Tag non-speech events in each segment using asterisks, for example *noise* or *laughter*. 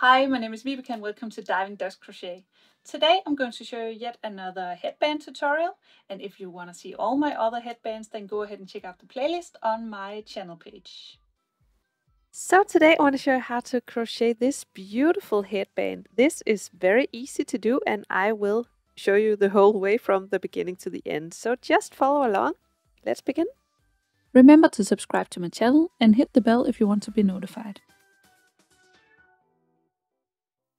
Hi, my name is Vibeke and welcome to Diving Ducks Crochet. Today I'm going to show you yet another headband tutorial and if you want to see all my other headbands then go ahead and check out the playlist on my channel page. So today I want to show you how to crochet this beautiful headband. This is very easy to do and I will show you the whole way from the beginning to the end. So just follow along. Let's begin. Remember to subscribe to my channel and hit the bell if you want to be notified.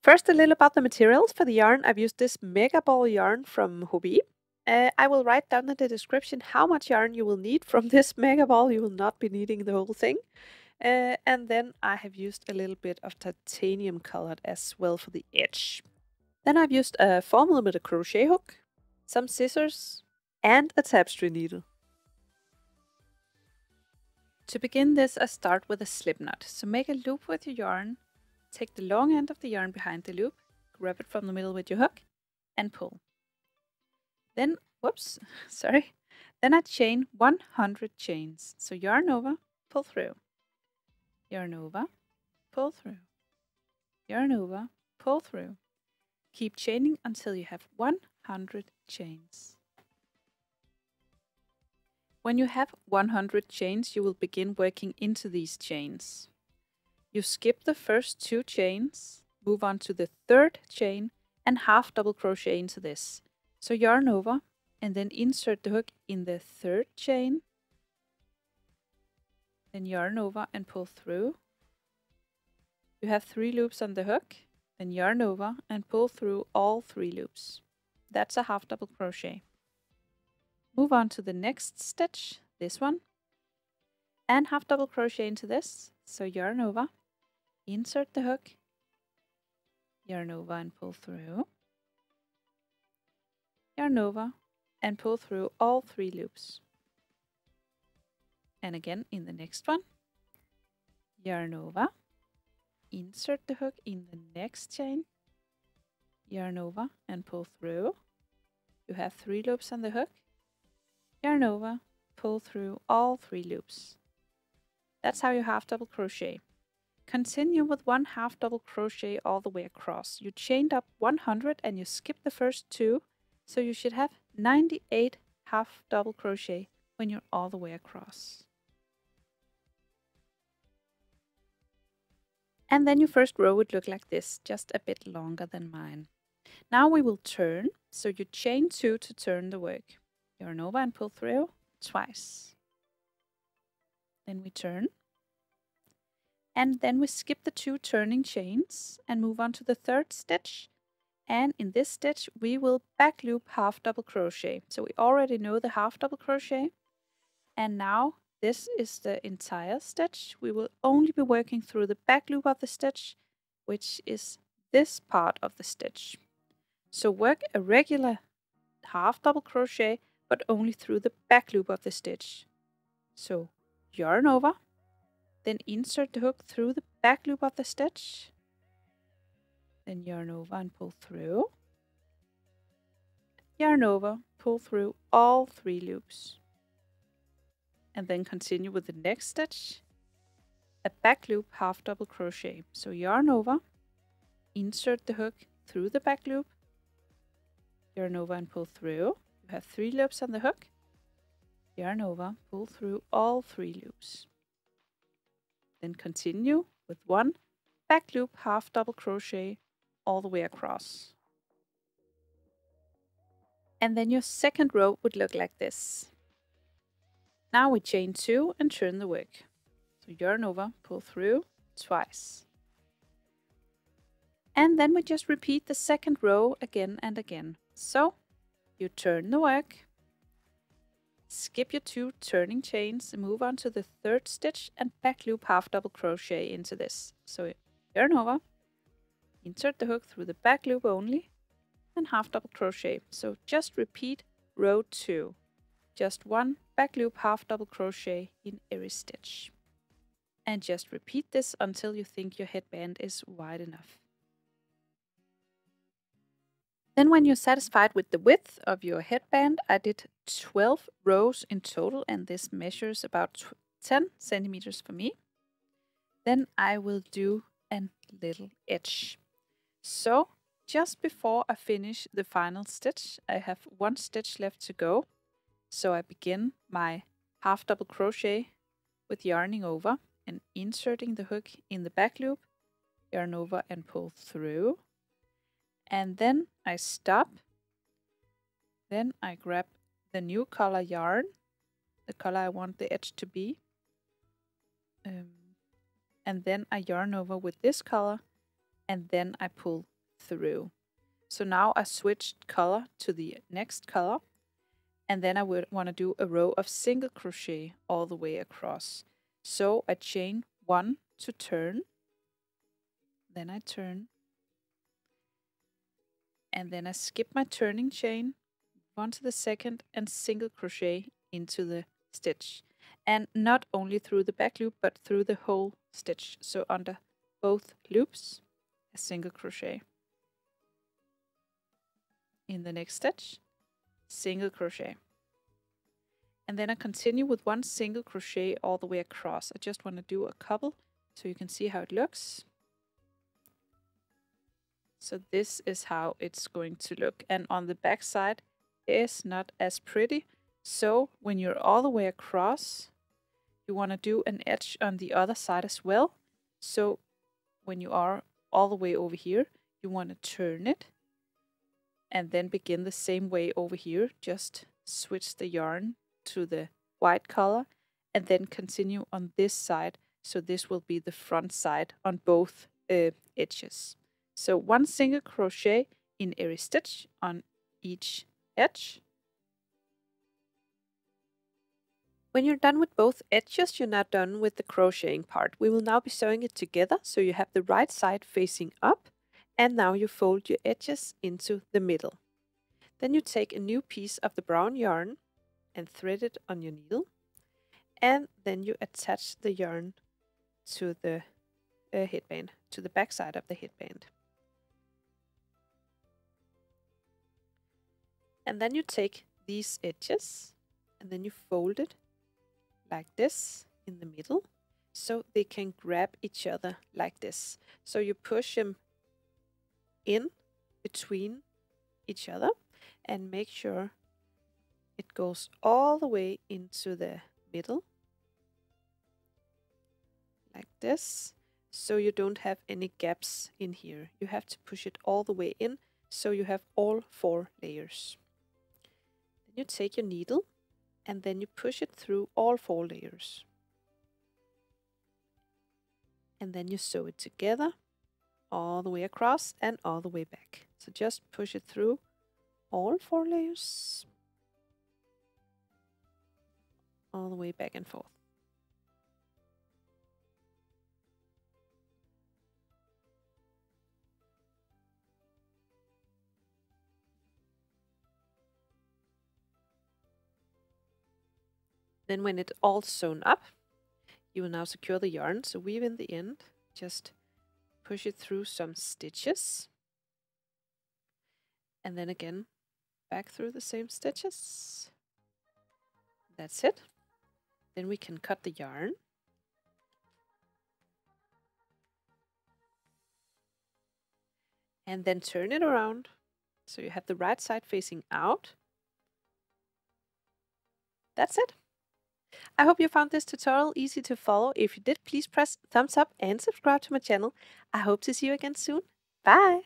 First, a little about the materials for the yarn. I've used this mega ball yarn from Hobbii. Uh, I will write down in the description how much yarn you will need from *laughs* this mega ball. You will not be needing the whole thing. Uh, and then I have used a little bit of titanium colored as well for the edge. Then I've used a 4mm crochet hook, some scissors, and a tapestry needle. To begin this, I start with a slip knot. So make a loop with your yarn Take the long end of the yarn behind the loop, grab it from the middle with your hook, and pull. Then, whoops, *laughs* sorry. Then I chain 100 chains. So yarn over, pull through. Yarn over, pull through. Yarn over, pull through. Keep chaining until you have 100 chains. When you have 100 chains, you will begin working into these chains. You skip the first two chains, move on to the third chain and half double crochet into this. So yarn over and then insert the hook in the third chain. Then yarn over and pull through. You have three loops on the hook, then yarn over and pull through all three loops. That's a half double crochet. Move on to the next stitch, this one, and half double crochet into this. So yarn over insert the hook, yarn over and pull through, yarn over and pull through all three loops. And again in the next one, yarn over, insert the hook in the next chain, yarn over and pull through. You have three loops on the hook, yarn over, pull through all three loops. That's how you half double crochet. Continue with one half double crochet all the way across. You chained up 100 and you skip the first two, so you should have 98 half double crochet when you're all the way across. And then your first row would look like this, just a bit longer than mine. Now we will turn, so you chain two to turn the work. Yarn over and pull through twice. Then we turn and then we skip the two turning chains and move on to the third stitch. And in this stitch we will back loop half double crochet. So we already know the half double crochet. And now this is the entire stitch. We will only be working through the back loop of the stitch which is this part of the stitch. So work a regular half double crochet but only through the back loop of the stitch. So yarn over then insert the hook through the back loop of the stitch. Then yarn over and pull through. Yarn over, pull through all three loops. And then continue with the next stitch. A back loop half double crochet. So yarn over, insert the hook through the back loop, yarn over and pull through. You have three loops on the hook. Yarn over, pull through all three loops. Then continue with one back loop half double crochet all the way across. And then your second row would look like this. Now we chain two and turn the work. So yarn over, pull through twice. And then we just repeat the second row again and again. So you turn the work, Skip your two turning chains move on to the third stitch and back loop half double crochet into this. So yarn over, insert the hook through the back loop only and half double crochet. So just repeat row two. Just one back loop half double crochet in every stitch. And just repeat this until you think your headband is wide enough. Then when you're satisfied with the width of your headband, I did 12 rows in total and this measures about 10 centimeters for me. Then I will do a little edge. So just before I finish the final stitch, I have one stitch left to go. So I begin my half double crochet with yarning over and inserting the hook in the back loop, yarn over and pull through. And then I stop. Then I grab the new color yarn, the color I want the edge to be. Um, and then I yarn over with this color and then I pull through. So now I switched color to the next color and then I would want to do a row of single crochet all the way across. So I chain one to turn, then I turn, and then I skip my turning chain, one to the second and single crochet into the stitch. And not only through the back loop, but through the whole stitch. So under both loops, a single crochet. In the next stitch, single crochet. And then I continue with one single crochet all the way across. I just want to do a couple so you can see how it looks. So this is how it's going to look. And on the back side is not as pretty. So when you're all the way across, you want to do an edge on the other side as well. So when you are all the way over here, you want to turn it and then begin the same way over here. Just switch the yarn to the white color and then continue on this side. So this will be the front side on both uh, edges. So one single crochet in every stitch on each edge. When you're done with both edges, you're now done with the crocheting part. We will now be sewing it together so you have the right side facing up and now you fold your edges into the middle. Then you take a new piece of the brown yarn and thread it on your needle. And then you attach the yarn to the uh, headband, to the back side of the headband. And then you take these edges and then you fold it like this in the middle so they can grab each other like this. So you push them in between each other and make sure it goes all the way into the middle like this so you don't have any gaps in here. You have to push it all the way in so you have all four layers. You take your needle and then you push it through all four layers. And then you sew it together all the way across and all the way back. So just push it through all four layers all the way back and forth. Then when it's all sewn up, you will now secure the yarn. So weave in the end, just push it through some stitches. And then again, back through the same stitches. That's it. Then we can cut the yarn. And then turn it around so you have the right side facing out. That's it. I hope you found this tutorial easy to follow. If you did, please press thumbs up and subscribe to my channel. I hope to see you again soon. Bye!